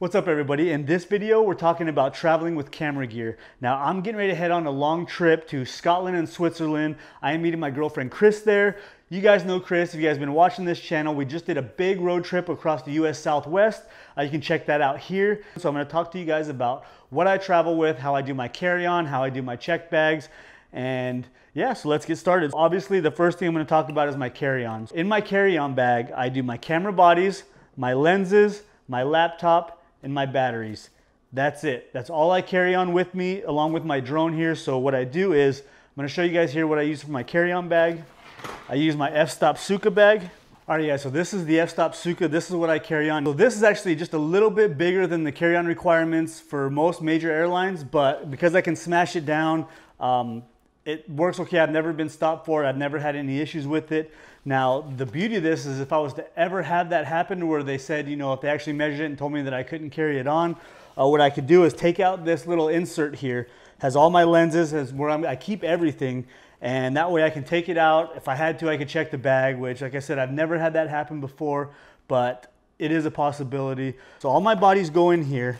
What's up everybody? In this video, we're talking about traveling with camera gear. Now, I'm getting ready to head on a long trip to Scotland and Switzerland. I am meeting my girlfriend Chris there. You guys know Chris, if you guys have been watching this channel, we just did a big road trip across the US Southwest. Uh, you can check that out here. So I'm gonna talk to you guys about what I travel with, how I do my carry-on, how I do my check bags, and yeah, so let's get started. Obviously, the first thing I'm gonna talk about is my carry-ons. In my carry-on bag, I do my camera bodies, my lenses, my laptop, and my batteries. That's it. That's all I carry on with me along with my drone here. So what I do is, I'm gonna show you guys here what I use for my carry-on bag. I use my f-stop Sukha bag. All right, guys, so this is the f-stop Sukha. This is what I carry on. So this is actually just a little bit bigger than the carry-on requirements for most major airlines, but because I can smash it down, um, it works okay. I've never been stopped for it. I've never had any issues with it. Now, the beauty of this is if I was to ever have that happen where they said, you know, if they actually measured it and told me that I couldn't carry it on, uh, what I could do is take out this little insert here, has all my lenses, has where I'm, I keep everything, and that way I can take it out. If I had to, I could check the bag, which like I said, I've never had that happen before, but it is a possibility. So all my bodies go in here.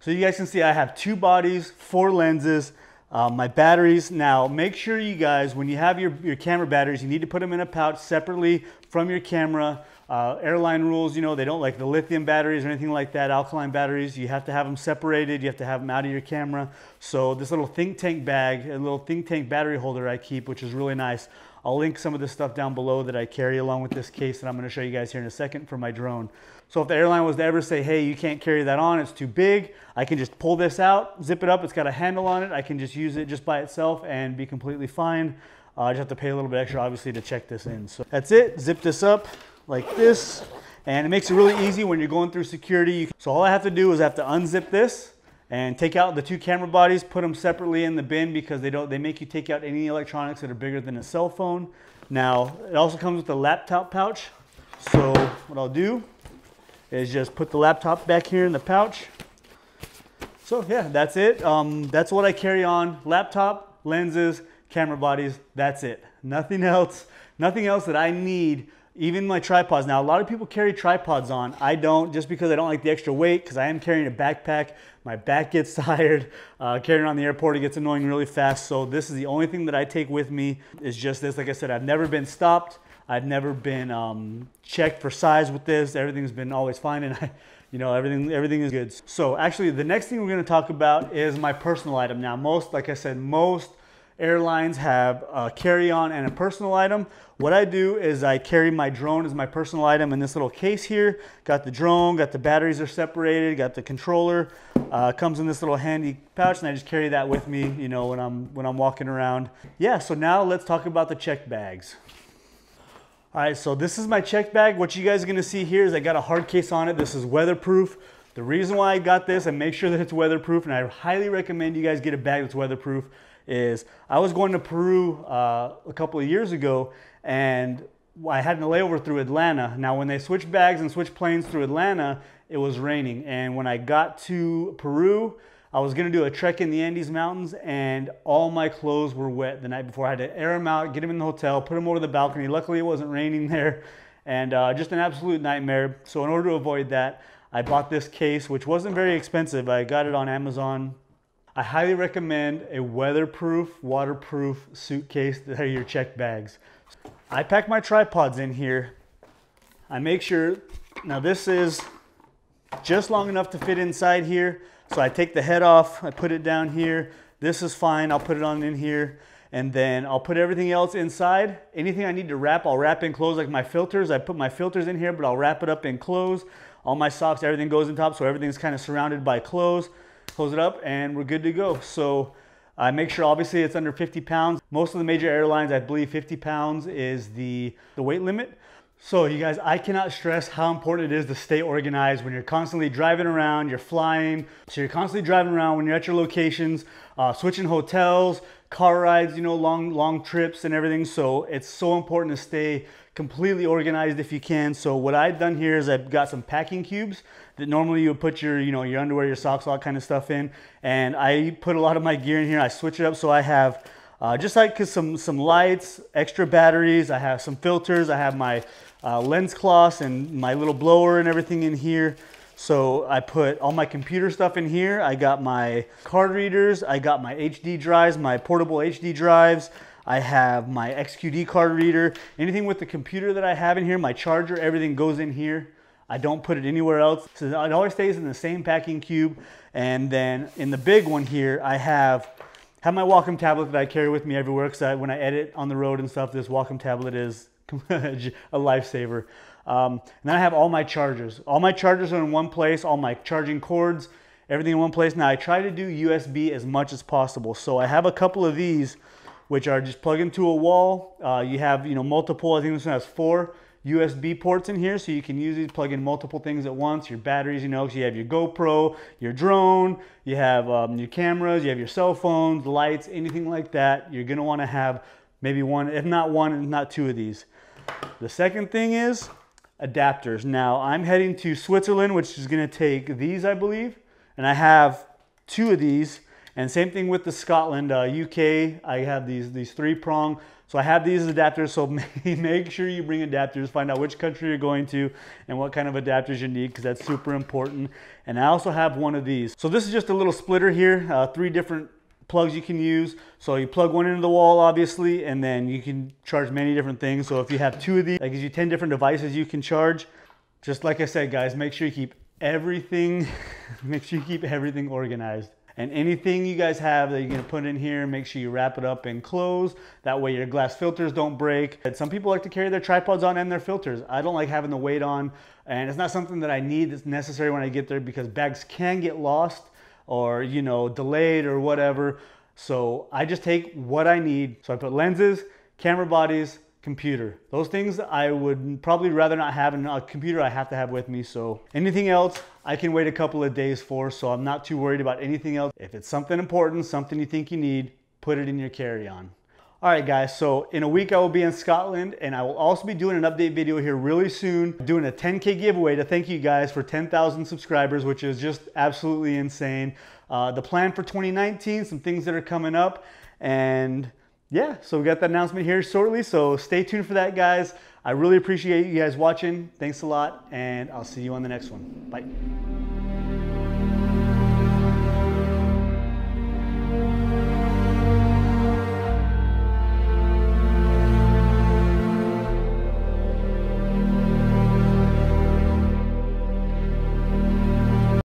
So you guys can see I have two bodies, four lenses, uh, my batteries, now make sure you guys, when you have your, your camera batteries, you need to put them in a pouch separately from your camera. Uh, airline rules, you know, they don't like the lithium batteries or anything like that, alkaline batteries. You have to have them separated. You have to have them out of your camera. So this little think tank bag, a little think tank battery holder I keep, which is really nice. I'll link some of the stuff down below that I carry along with this case that I'm gonna show you guys here in a second for my drone. So if the airline was to ever say, hey, you can't carry that on, it's too big, I can just pull this out, zip it up, it's got a handle on it, I can just use it just by itself and be completely fine. Uh, I just have to pay a little bit extra, obviously, to check this in. So that's it, zip this up like this, and it makes it really easy when you're going through security. So all I have to do is I have to unzip this, and take out the two camera bodies, put them separately in the bin because they don't they make you take out any electronics that are bigger than a cell phone. Now, it also comes with a laptop pouch. So what I'll do is just put the laptop back here in the pouch. So yeah, that's it. Um, that's what I carry on. Laptop, lenses, camera bodies, that's it. Nothing else, nothing else that I need even my tripods. Now, a lot of people carry tripods on. I don't just because I don't like the extra weight because I am carrying a backpack. My back gets tired. Uh, carrying on the airport, it gets annoying really fast. So this is the only thing that I take with me is just this. Like I said, I've never been stopped. I've never been um, checked for size with this. Everything's been always fine and I, you know, everything, everything is good. So actually the next thing we're gonna talk about is my personal item. Now most, like I said, most airlines have a carry-on and a personal item. What I do is I carry my drone as my personal item in this little case here. Got the drone, got the batteries are separated, got the controller. Uh, comes in this little handy pouch and I just carry that with me, you know, when I'm, when I'm walking around. Yeah, so now let's talk about the check bags. All right, so this is my check bag. What you guys are gonna see here is I got a hard case on it. This is weatherproof. The reason why I got this I make sure that it's weatherproof, and I highly recommend you guys get a bag that's weatherproof, is I was going to Peru uh, a couple of years ago and I had a layover through Atlanta. Now, when they switched bags and switched planes through Atlanta, it was raining. And when I got to Peru, I was gonna do a trek in the Andes Mountains and all my clothes were wet the night before. I had to air them out, get them in the hotel, put them over the balcony. Luckily, it wasn't raining there and uh, just an absolute nightmare. So in order to avoid that, I bought this case, which wasn't very expensive. I got it on Amazon I highly recommend a weatherproof, waterproof suitcase that are your check bags. I pack my tripods in here. I make sure, now this is just long enough to fit inside here. So I take the head off, I put it down here. This is fine, I'll put it on in here. And then I'll put everything else inside. Anything I need to wrap, I'll wrap in clothes like my filters. I put my filters in here, but I'll wrap it up in clothes. All my socks, everything goes in top, so everything's kind of surrounded by clothes close it up and we're good to go. So I make sure obviously it's under 50 pounds. Most of the major airlines, I believe 50 pounds is the, the weight limit. So you guys, I cannot stress how important it is to stay organized when you're constantly driving around, you're flying. So you're constantly driving around when you're at your locations, uh, switching hotels, car rides, you know, long, long trips and everything. So it's so important to stay completely organized if you can. So what I've done here is I've got some packing cubes that normally you would put your, you know, your underwear, your socks, all that kind of stuff in. And I put a lot of my gear in here. I switch it up so I have uh, just like some, some lights, extra batteries. I have some filters. I have my uh, lens cloths and my little blower and everything in here. So I put all my computer stuff in here. I got my card readers. I got my HD drives, my portable HD drives. I have my XQD card reader. Anything with the computer that I have in here, my charger, everything goes in here. I don't put it anywhere else. So it always stays in the same packing cube. And then in the big one here, I have have my Wacom tablet that I carry with me everywhere because when I edit on the road and stuff, this Wacom tablet is a lifesaver. Um, and then I have all my chargers. All my chargers are in one place, all my charging cords, everything in one place. Now I try to do USB as much as possible. So I have a couple of these, which are just plug into a wall. Uh, you have, you know, multiple, I think this one has four USB ports in here. So you can use these, plug in multiple things at once. Your batteries, you know, so you have your GoPro, your drone, you have um, your cameras, you have your cell phones, lights, anything like that. You're gonna wanna have maybe one, if not one, if not two of these. The second thing is adapters. Now I'm heading to Switzerland, which is gonna take these, I believe, and I have two of these. And same thing with the Scotland, uh, UK, I have these, these three prong. So I have these adapters, so make sure you bring adapters, find out which country you're going to and what kind of adapters you need because that's super important. And I also have one of these. So this is just a little splitter here, uh, three different plugs you can use. So you plug one into the wall, obviously, and then you can charge many different things. So if you have two of these, that gives you 10 different devices you can charge. Just like I said, guys, make sure you keep everything, make sure you keep everything organized. And anything you guys have that you're gonna put in here, make sure you wrap it up and close. That way your glass filters don't break. And some people like to carry their tripods on and their filters. I don't like having the weight on, and it's not something that I need that's necessary when I get there because bags can get lost or you know delayed or whatever. So I just take what I need. So I put lenses, camera bodies, computer. Those things I would probably rather not have in a computer I have to have with me. So anything else I can wait a couple of days for. So I'm not too worried about anything else. If it's something important, something you think you need, put it in your carry-on. All right, guys, so in a week I will be in Scotland and I will also be doing an update video here really soon, doing a 10K giveaway to thank you guys for 10,000 subscribers, which is just absolutely insane. Uh, the plan for 2019, some things that are coming up, and yeah, so we got that announcement here shortly, so stay tuned for that, guys. I really appreciate you guys watching. Thanks a lot, and I'll see you on the next one. Bye.